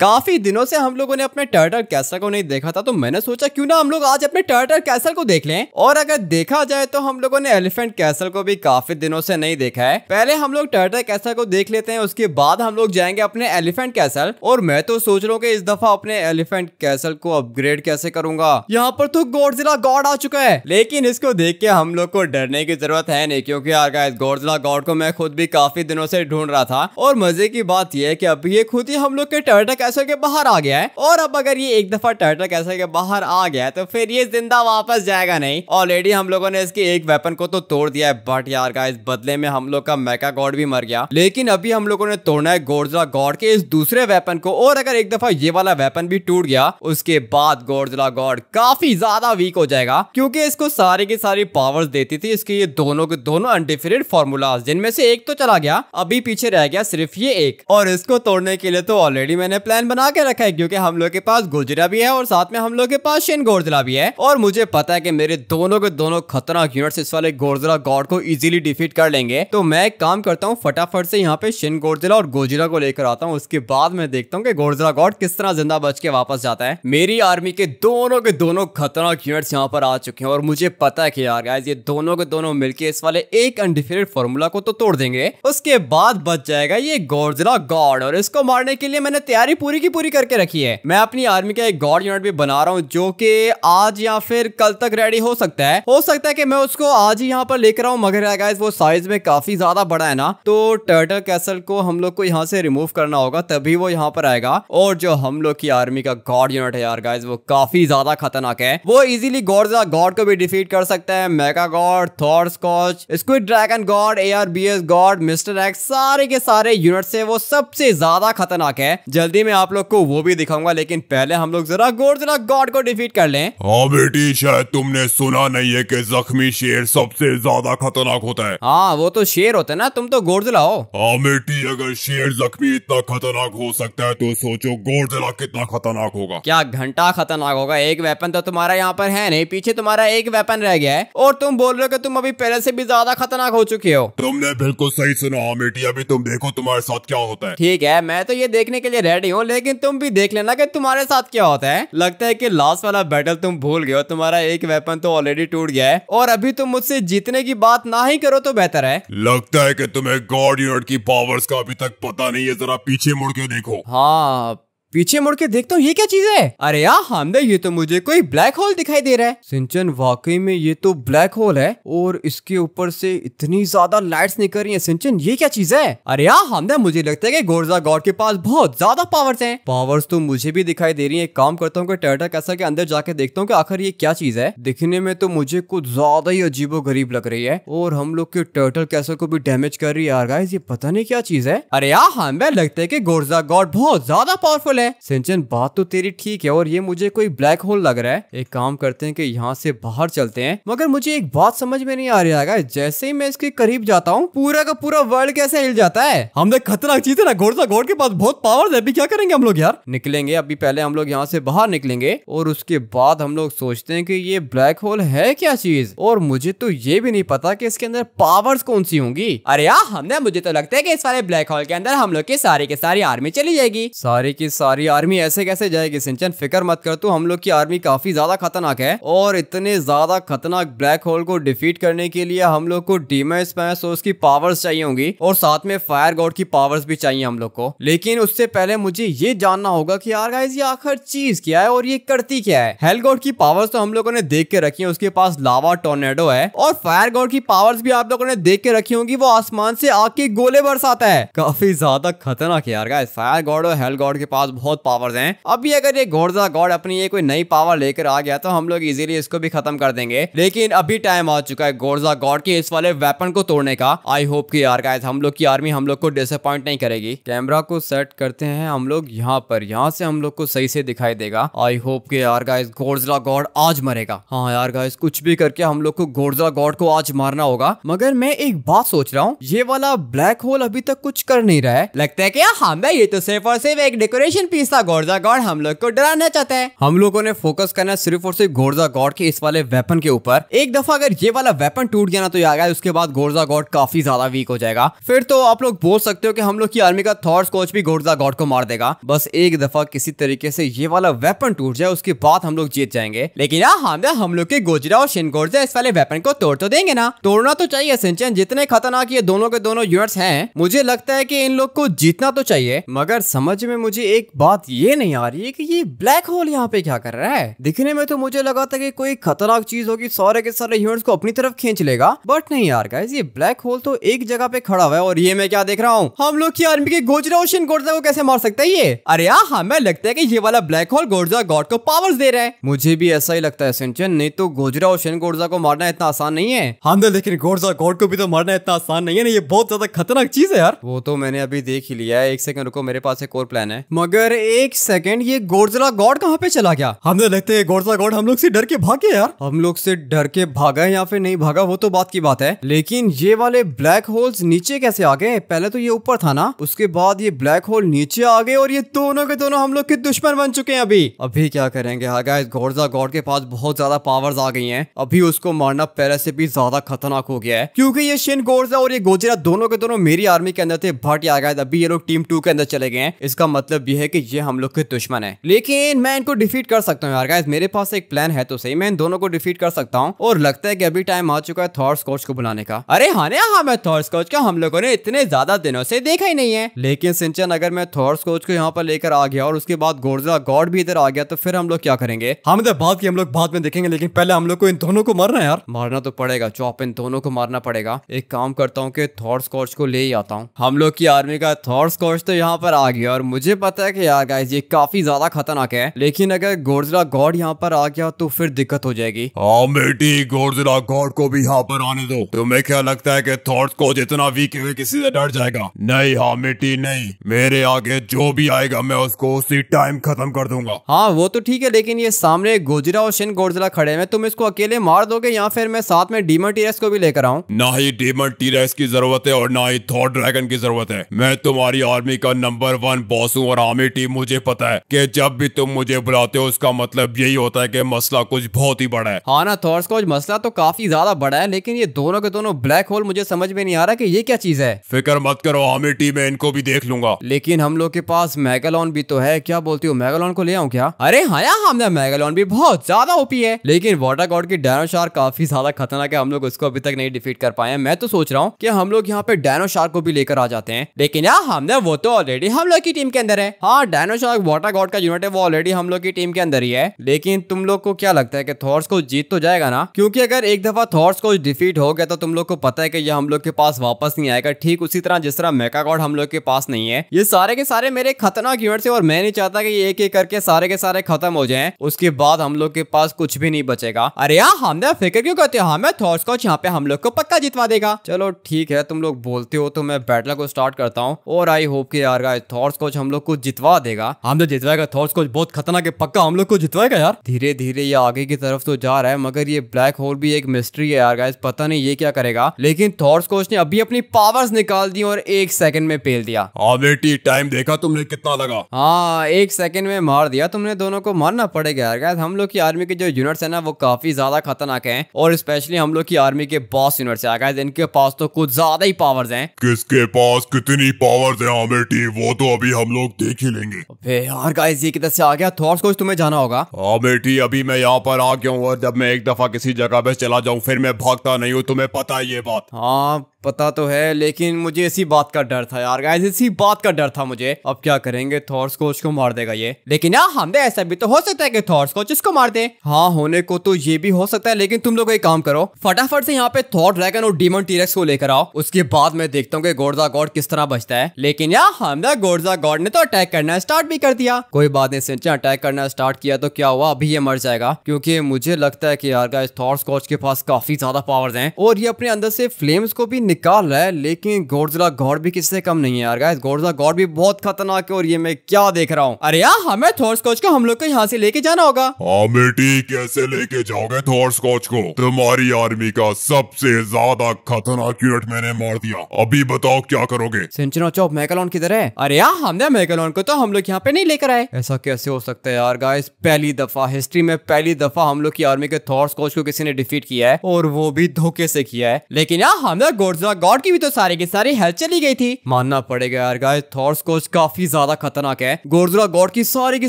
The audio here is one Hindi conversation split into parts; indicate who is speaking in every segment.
Speaker 1: काफ़ी दिनों से हम लोगों ने अपने टर्टल कैसल को नहीं देखा था तो मैंने सोचा क्यों ना हम लोग आज अपने टर्टल कैसल को देख लें। और अगर देखा जाए तो हम लोगों ने एलिफेंट कैसल को भी काफ़ी दिनों से नहीं देखा है। पहले हम लोग टर्टल कैसल को देख लेते हैं, उसके बाद हम लोग जाएँगे अपने एलिफेंट कैसल और मैं तो सोच रहा हूँ की इस दफ़ा अपने एलिफेंट कैसल को अपग्रेड कैसे करूँगा। यहाँ पर तो गोडजिला गॉड आ चुका है, लेकिन इसको देख के हम लोग को डरने की ज़रूरत है नहीं, क्योंकि गोडजिला गॉड को मैं खुद भी काफ़ी दिनों से ढूंढ रहा था। और मज़े की बात यह है कि अभी ये खुद ही हम लोग के टर्टल कैसल के बाहर आ गया है। और अब अगर ये एक दफ़ा टर्टल कैसल के बाहर आ गया है तो फिर ये ज़िंदा वापस जाएगा नहीं। ऑलरेडी हम लोगों ने इसके एक वेपन को तो तोड़ दिया है बट यार गाइस बदले में हम लोग का मैका गॉड भी मर गया। लेकिन अभी हम लोगों ने तोड़ना है गोडजिला गॉड के इस दूसरे वेपन को, और अगर एक दफ़ा ये वाला वेपन भी टूट गया, उसके बाद गोडजिला गॉड काफ़ी ज़्यादा वीक हो जाएगा, क्योंकि इसको सारी की सारी पावर्स देती थी, इसके ये दोनों के दोनों अनडिफरेंट फॉर्मूलाज जिनमें से एक तो चला गया, अभी पीछे रह गया सिर्फ़ ये एक। और इसको तोड़ने के लिए तो ऑलरेडी मैंने प्लान बना के रखा है, क्योंकि हम लोग के पास गोजरा भी है और साथ में हम लोग के पास शेन गोरजला भी है। और मुझे पता है कि मेरे दोनों के दोनों खतरनाक यूनिट्स इस वाले गोरजला गॉड को इजीली डिफीट कर लेंगे। तो मैं एक काम करता हूँ, फटाफट से यहाँ पे शेन गोरजला और गोजिरा को लेकर आता हूँ। उसके बाद मैं देखता हूँ कि गोरजला गॉड किस तरह ज़िंदा बच के वापस जाता है। मेरी आर्मी के दोनों के दोनों खतरनाक यूनिट्स यहाँ पर आ चुके हैं और मुझे पता है कि यार गाइस ये दोनों के दोनों मिलके इस वाले एक अनडिफिनेट फॉर्मूला को तो तोड़ देंगे। उसके बाद बच जाएगा ये गोरजला गॉड और इसको मारने के लिए मैंने तैयारी पूरी की पूरी करके रखी है। मैं अपनी आर्मी का एक गॉड यूनिट भी बना रहा हूँ, जो कि आज या फिर कल तक रेडी हो सकता है। हो सकता है कि मैं उसको आज ही यहाँ पर लेकर आऊँ, मगर वो साइज़ में काफ़ी ज़्यादा बड़ा है ना तो टर्टल कैसल को हम लोग को यहाँ से रिमूव करना होगा, तभी वो यहाँ पर आएगा। और जो हम लोग की आर्मी का गॉड यूनिट है यार गाइस वो काफ़ी ज़्यादा खतरनाक है। वो इजीली गॉड गॉड को भी डिफीट कर सकता है mega god Thor scotch squid dragon god A R B S god mister X सारे के सारे यूनिट से वो सबसे ज़्यादा खतरनाक है। जल्दी में आप लोग को वो भी दिखाऊँगा लेकिन पहले हम लोग जरा गोडजिला गॉड को डिफीट कर लें।
Speaker 2: हाँ बेटी शायद तुमने सुना नहीं है कि जख्मी शेर सबसे ज़्यादा खतरनाक होता है।
Speaker 1: हाँ वो तो शेर होते हैं ना तुम तो गोडजिला हो।
Speaker 2: हाँ बेटी अगर शेर जख्मी इतना खतरनाक हो सकता है तो सोचो गोडजिला कितना खतरनाक होगा।
Speaker 1: क्या घंटा खतरनाक होगा? एक वेपन तो तुम्हारा यहाँ पर है नहीं पीछे तुम्हारा एक वेपन रह गया है और तुम बोल रहे हो कि तुम अभी पहले से भी ज़्यादा खतरनाक हो चुके हो।
Speaker 2: तुमने बिल्कुल सही सुना हाँ बेटी अभी तुम देखो तुम्हारे साथ क्या होता है।
Speaker 1: ठीक है मैं तो ये देखने के लिए रेडी हूँ लेकिन तुम भी देख लेना कि तुम्हारे साथ क्या होता है। लगता है कि लास्ट वाला बैटल तुम भूल गए हो तुम्हारा एक वेपन तो ऑलरेडी टूट गया है। और अभी तुम मुझसे जीतने की बात ना ही करो तो बेहतर है।
Speaker 2: लगता है कि तुम्हें गॉड यूनिट की पावर्स का अभी तक पता नहीं है जरा पीछे मुड़ के देखो।
Speaker 1: हाँ पीछे मुड़ के देखता हूँ, ये क्या चीज़ है? अरे यार, हमने ये तो मुझे कोई ब्लैक होल दिखाई दे रहा है। सिंचन, वाकई में ये तो ब्लैक होल है, और इसके ऊपर से इतनी ज़्यादा लाइट्स निकल रही है। सिंचन, ये क्या चीज़ है? अरे यार, हमने, मुझे लगता है कि गोरजा गॉड के पास बहुत ज़्यादा पावर्स हैं। पावर्स तो मुझे भी दिखाई दे रही है। काम करता हूँ टर्टल कैसा के अंदर जाके देखता हूँ की आखिर ये क्या चीज़ है। दिखने में तो मुझे कुछ ज़्यादा ही अजीबो गरीब लग रही है, और हम लोग के टर्टल कैसल को भी डैमेज कर रही है। यार ये पता नहीं क्या चीज़ है? अरे यार, हमें लगता है की गोरजा गॉड बहुत ज़्यादा पावरफुल है। सिंचन बात तो तेरी ठीक है और ये मुझे कोई ब्लैक होल लग रहा है। एक काम करते हैं कि यहाँ से बाहर चलते हैं। मगर मुझे एक बात समझ में नहीं आ रही है जैसे ही मैं इसके करीब जाता हूँ, पूरा का पूरा वर्ल्ड कैसे हिल जाता है? हमने खतरनाक चीज़ है ना घोड़सा घोड़ के पास बहुत पावर है। अभी क्या करेंगे हम लोग यार? निकलेंगे, अभी पहले हम लोग यहाँ से बाहर निकलेंगे और उसके बाद हम लोग सोचते हैं कि ये ब्लैक होल है क्या चीज़? और मुझे तो ये भी नहीं पता कि इसके अंदर पावर्स कौन सी होंगी। अरे यार, हमने, मुझे तो लगता है कि इस वाले ब्लैक होल के अंदर हम लोग की सारी की सारी आर्मी चली जाएगी। सारी की सारी आर्मी ऐसे कैसे जाएगी? सिंचन, फ़िक्र मत कर तू। हम लोग की आर्मी काफ़ी ज़्यादा खतरनाक है और इतने ज़्यादा खतरनाक ब्लैक होल को डिफीट करने के लिए हम लोग को डीमा स्मैश और उसकी पावर्स चाहिए होंगी और साथ में फायर गॉड की पावर्स भी चाहिए हम लोग को। लेकिन उससे पहले मुझे ये जानना होगा कि यार गाइस ये आखिर चीज़ क्या है और ये करती क्या है? हेल गॉड की पावर्स तो हम लोगों ने देख के रखी है, उसके पास लावा टोर्नेडो है और फायर गॉड की पावर्स भी आप लोगों ने देख के रखी होंगी, वो आसमान से आग के गोले बरसाता है। काफ़ी ज़्यादा खतरनाक है यार गाइस फायर गॉड और हेल गॉड के पास बहुत पावर्स हैं। अभी अगर ये गोडजा गॉड अपनी ये कोई नई पावर लेकर आ गया तो हम लोग इजीली इसको भी खत्म कर देंगे। लेकिन अभी टाइम आ चुका है गोडजा गॉड के इस वाले वेपन को तोड़ने का। आई होप कि यार गाइस हम लोग की आर्मी हम लोग को डिसअपॉइंट नहीं करेगी। कैमरा को सेट करते हैं हम लोग यहाँ पर। यहाँ से हम लोग को सही से दिखाई देगा। आई होप के यार गाइस गोडजा गॉड आज मरेगा। हाँ यार गाइस कुछ भी करके हम लोग को गोडजा गॉड को आज मारना होगा। मगर मैं एक बात सोच रहा हूँ, ये वाला ब्लैक होल अभी तक कुछ कर नहीं रहा है। लगता है कि हाँ भाई ये तो सिर्फ़ और सिर्फ़ एक डेकोरेशन पीस गोरजा गॉड हम लोग को डराना चाहता है। हम लोगों ने फोकस करना सिर्फ़ और सिर्फ़ गोरजा गॉड के इस वाले वेपन के ऊपर। एक दफ़ा अगर ये वाला वेपन टूट गया ना तो यार उसके बाद गोरजा गॉड काफ़ी ज़्यादा वीक हो जाएगा। फिर तो आप लोग बोल सकते हो कि हम लोग की आर्मी का थॉर्स कोच भी गोरजा गॉड को मार देगा। बस एक दफ़ा किसी तरीके से ये वाला वेपन टूट जाए, उसके बाद हम लोग जीत जाएँगे। लेकिन यार हम हम लोग के गोजरा और शिन गोरजा इस वाले वेपन को तोड़ तो देंगे ना। तोड़ना तो चाहिए, सिंचन, जितने खतरनाक ये दोनों के दोनों यूनिट्स हैं, मुझे लगता है कि इन लोग को जीतना तो चाहिए। मगर समझ में मुझे एक बात ये नहीं आ रही है कि ये ब्लैक होल यहाँ पे क्या कर रहा है? दिखने में तो मुझे लगा था कि कोई खतरनाक चीज़ होगी, सारे के सारे यूनिट्स को अपनी तरफ़ खींच लेगा। बट नहीं यार गाइस ये ब्लैक होल तो एक जगह पे खड़ा हुआ है और ये मैं क्या देख रहा हूँ? हम लोग की आर्मी के गोजरा ओशन गोर्जा को कैसे मार सकते है ये? अरे यार हमें लगता है की ये वाला ब्लैक होल गोर्जा गॉड को पावर्स दे रहा है। मुझे भी ऐसा ही लगता है, सिंचन, नहीं तो गोजरा ओशन गोर्जा को मारना इतना आसान नहीं है। हाँ लेकिन गोर्जा गॉड को भी तो मारना इतना आसान नहीं है ना, ये बहुत ज़्यादा खतरनाक चीज़ है यार। वो तो मैंने अभी देख ही लिया है, एक सेकंड रुको, मेरे पास एक और प्लान है। मगर एक सेकंड ये गोर्जला गॉड कहाँ पे चला गया? हमें लगता है गोर्जला गॉड हम लोग से डर के भागे यार। हम लोग से डर के भागा या फिर नहीं भागा, वो तो बात की बात है। लेकिन ये वाले ब्लैक होल्स नीचे कैसे आ गए? पहले तो ये ऊपर था ना, उसके बाद ये ब्लैक होल नीचे आ गए और ये दोनों के दोनों हम लोग के दुश्मन बन चुके हैं अभी। अभी क्या करेंगे? हाँ गाइस गॉड के पास बहुत ज़्यादा पावर्स आ गई हैं। अभी उसको मारना पहले से भी ज़्यादा खतरनाक हो गया है। क्योंकि ये शिन गोर्जा और ये गोजरा दोनों के दोनों मेरी आर्मी के अंदर थे आ गए अभी ये लोग टीम टू के अंदर चले गए हैं। इसका मतलब ये है कि ये हम लोग के दुश्मन है। लेकिन मैं इनको डिफीट कर सकता हूँ यार। गाइस मेरे पास एक प्लान है तो सही। मैं इन दोनों को डिफीट कर सकता हूँ और लगता है कि अभी टाइम आ चुका है थॉर्स कोच को बुलाने का। अरे हाँ हाँ मैं थॉर्स कोच का हम लोगों ने इतने ज़्यादा दिनों से देखा ही नहीं है। लेकिन सिंचन, अगर मैं थॉर्स कोच को यहाँ पर लेकर आ गया और उसके बाद गोरजा गॉड भी इधर आ गया तो फिर हम लोग क्या करेंगे? हम तो बात की हम लोग बाद में देखेंगे, लेकिन पहले हम लोग को इन दोनों को मारना है यार। मारना तो पड़ेगा, चौप, इन दोनों को मारना पड़ेगा। एक काम करता हूँ कि थॉर्स कोच को ले ही आता हूँ। हम लोग की आर्मी का थॉर्स कोच तो यहाँ पर आ गया और मुझे पता है कि यार गाइस ये काफ़ी ज़्यादा खतरनाक है। लेकिन अगर गोरजला गॉड यहाँ पर आ गया तो फिर दिक्कत हो जाएगी।
Speaker 2: हाँ बेटी गोरजिला गॉड को भी यहाँ पर आने दो। तुम्हें क्या लगता है कि थॉट्स को जितना वीक है किसी से डर जाएगा? नहीं हाँ बेटी नहीं। मेरे आगे जो भी आएगा मैं उसको उसी टाइम खत्म कर दूँगा।
Speaker 1: हाँ वो तो ठीक है लेकिन ये सामने गोजरा और शिन गोरजिला खड़े हैं। तुम इसको अकेले मार दोगे या फिर मैं साथ में डीमन टीरेस को भी लेकर आऊँ?
Speaker 2: ना ही डीमन टीरेस की ज़रूरत है और ना ही थॉट ड्रैगन की ज़रूरत है। मैं तुम्हारी आर्मी का नंबर वन बॉस हूँ और आर्मी टीम मुझे पता है कि जब भी तुम मुझे बुलाते हो उसका मतलब यही होता है कि मसला कुछ बहुत ही बड़ा है।
Speaker 1: हाँ ना थॉर्स कोच मसला तो काफ़ी ज़्यादा बड़ा है लेकिन ये दोनों के दोनों ब्लैक होल मुझे समझ में नहीं आ रहा कि ये क्या चीज़ है।
Speaker 2: फ़िक्र मत करो हमें टीम में इनको भी देख लूँगा।
Speaker 1: लेकिन हम लोग के पास मेगालॉन भी तो है क्या बोलती हो मेगालॉन को ले आऊँ क्या? अरे हाँ यार हमने मेगालॉन भी बहुत ज़्यादा ओपी है। लेकिन वाटर गॉड की डायनोशार काफ़ी ज़्यादा खतरनाक है हम लोग उसको अभी तक नहीं डिफीट कर पाए मैं तो सोच रहा हूँ कि हम लोग यहाँ पे डायनोशार को भी लेकर आ जाते हैं। लेकिन यार हमने वो तो ऑलरेडी हम लोग की टीम के अंदर है। हाँ डायनोशार वाटर गॉड का यूनिट है, वो ऑलरेडी हम लोग की टीम के अंदर ही है। लेकिन तुम लोग को क्या लगता है कि थॉर्स को जीत तो जाएगा ना? क्योंकि अगर एक दफ़ा थॉर्स को डिफीट हो गया तो तुम लोग को पता है कि ये हम लोग के पास वापस नहीं आएगा। ठीक उसी तरह, जिस तरह मेका गॉड हम लोग के पास नहीं है। ये सारे के सारे मेरे खतरनाक यूनिट है और मैं नहीं चाहता कि एक एक करके सारे के सारे खत्म हो जाए। उसके बाद हम लोग के पास कुछ भी नहीं बचेगा। अरे यार हमने फ़िक्र क्यों करते हो? हमें थॉर्स कोच यहाँ पे हम लोग को पक्का जितवा देगा। चलो, ठीक है, तुम लोग बोलते हो तो मैं बैटल को स्टार्ट करता हूँ। और आई होप कि यार थॉर्स कोच हम लोग को जितवा देगा। हम तो जितवाएगा थॉर्स कोच बहुत खतरनाक है। पक्का हम लोग को जितवाएगा यार? धीरे धीरे ये आगे की तरफ़ तो जा रहा है मगर ये ब्लैक होल भी एक मिस्ट्री है यार गाइस पता नहीं ये क्या करेगा। लेकिन थॉर्स कोच ने अभी अपनी पावर्स निकाल दी और एक सेकंड में पेल दिया।
Speaker 2: हाँ बेटी टाइम देखा तुमने कितना लगा?
Speaker 1: हाँ एक सेकंड में मार दिया। तुमने दोनों को मारना पड़ेगा यार गाइस हम लोग की आर्मी के जो यूनिट्स है ना वो काफ़ी ज़्यादा खतरनाक है। और स्पेशली हम लोग की आर्मी के बॉस यूनिट्स है गाइस इनके पास तो कुछ ज़्यादा ही पावर्स हैं।
Speaker 2: किसके पास कितनी पावर्स है हाँ बेटी वो तो अभी हम लोग देख ही लेंगे।
Speaker 1: अबे यार गाइस ये किधर से आ गया? थॉर्स को तुम्हें जाना होगा।
Speaker 2: हाँ बेटी अभी मैं यहाँ पर आ गया हूँ और जब मैं एक दफ़ा किसी जगह पे चला जाऊँ फिर मैं भागता नहीं हूँ तुम्हें पता है ये बात।
Speaker 1: हाँ पता तो है, लेकिन मुझे इसी बात का डर था यार गाइस इसी बात का डर था मुझे। अब क्या करेंगे? थॉर्स को मार देगा ये। लेकिन यार हमने ऐसा भी तो हो सकता है कि थॉर्स कोच इसको मार दे। हाँ होने को तो ये भी हो सकता है, लेकिन तुम लोग एक काम करो। फटाफट से यहाँ पे थॉर ड्रैगन और डीमन टीरेक्स को लेकर आओ। उसके बाद मैं देखता हूँ कि गोर्जा गॉड किस तरह बचता है। लेकिन यार, हमने गोर्जा गॉड ने तो अटैक करना स्टार्ट भी कर दिया। कोई बात नहीं सिंचा अटैक करना स्टार्ट किया तो क्या हुआ? अभी ये मर जाएगा। क्योंकि मुझे लगता है की यार गाइस थॉर्स कोच के पास काफ़ी ज़्यादा पावर्स हैं। और ये अपने अंदर से फ्लेम्स को भी निकाल रहा है लेकिन गोडजिला गॉड भी किससे कम नहीं है यार गाइस गोडजिला गॉड भी बहुत खतरनाक है और ये मैं क्या देख रहा हूँ। अरे यार हमें थॉर्स कोच को हम लोग को यहाँ से लेके जाना होगा।
Speaker 2: हाँ बेटी कैसे लेके जाओगे थॉर स्कॉच को? तुम्हारी आर्मी का सबसे ज़्यादा खतरनाक यूनिट मैंने मार दिया। अभी बताओ क्या करोगे?
Speaker 1: सिंचनो चौप मैकलोन किधर है? अरे यार हमने मैकलोन को तो हम लोग यहाँ पे नहीं लेकर आए। ऐसा कैसे हो सकता है यार गाइस पहली दफ़ा हिस्ट्री में पहली दफ़ा हम लोग की आर्मी के थॉर्स कोच को किसी ने डिफीट किया है और वो भी धोखे से किया है। लेकिन यार हमने गोडजिला गॉड की भी तो सारी की सारी हेल्थ चली गई थी। मानना पड़ेगा यार गाइस थॉर्स कोच काफ़ी ज़्यादा खतरनाक है। गोडजिला गॉड की सारी की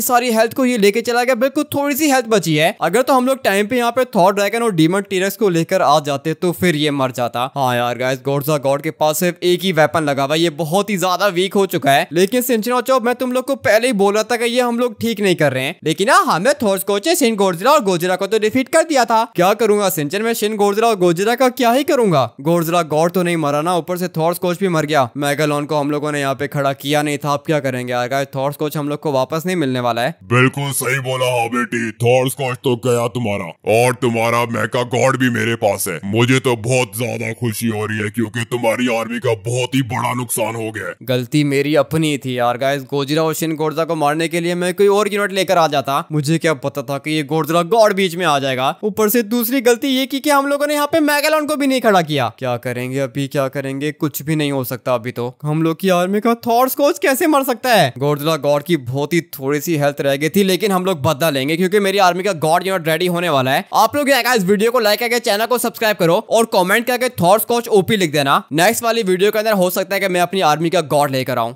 Speaker 1: सारी हेल्थ को ये लेके चला गया, बिल्कुल थोड़ी सी हेल्थ बची है। अगर तो हम लोग टाइम पे यहाँ पे थॉर ड्रैगन और डीमन टीरक्स को लेकर आ जाते तो फिर ये मर जाता। हाँ यार गाइस गोडजिला गॉड के पास सिर्फ़ एक ही वेपन लगा हुआ ये बहुत ही ज़्यादा वीक हो चुका है। लेकिन सिंचनो चौब मैं तुम लोग को पहले ही बोल रहा था कि ये हम लोग ठीक नहीं कर रहे हैं। लेकिन हाँ हमने थॉर्स कोच ने सिन गोडजिला और गोजिला को तो डिफीट कर दिया था। क्या करूँगा सिंचन में शिन गोडजिला और गोजिला का क्या ही करूँगा? गोडजिला गॉड तो नहीं मरा ना ऊपर से थॉर्स कोच भी मर गया। मैगलॉन को हम लोगों ने यहाँ पे खड़ा किया नहीं था अब क्या करेंगे? यार गाइस थॉर्स कोच हम लोग को वापस नहीं मिलने वाला है।
Speaker 2: बिल्कुल सही बोला हाँ बेटी थॉर स्कॉच तो गया तुम्हारा और तुम्हारा मैका गॉड भी मेरे पास है। मुझे तो बहुत ज़्यादा खुशी हो रही है क्योंकि तुम्हारी आर्मी का बहुत ही बड़ा नुकसान हो गया
Speaker 1: गलती मेरी अपनी थी यार गाइस गोजिला और शिन गोडजा को मारने के लिए मैं कोई और यूनिट लेकर आ जाता। मुझे क्या पता था कि ये गोडजिला गॉड बीच में आ जाएगा। ऊपर से दूसरी गलती ये की कि हम लोगों ने यहाँ पे मैगलॉन को भी नहीं खड़ा किया। क्या करेंगे अभी क्या करेंगे? कुछ भी नहीं हो सकता अभी तो। हम लोग की आर्मी का थॉर्स कोच कैसे मर सकता है? गोडजिला गॉड की बहुत ही थोड़ी सी हेल्थ रह गई थी, लेकिन हम लोग बदला लेंगे, क्योंकि मेरी आर्मी का गॉड यूनिट रेडी होने वाला है। आप लोग इस वीडियो को लाइक करके चैनल को सब्सक्राइब करो और कॉमेंट करके थॉर्स कोच ओपी लिख देना। नेक्स्ट वाली वीडियो के अंदर हो सकता है कि मैं अपनी आर्मी का गॉड लेकर आऊँ।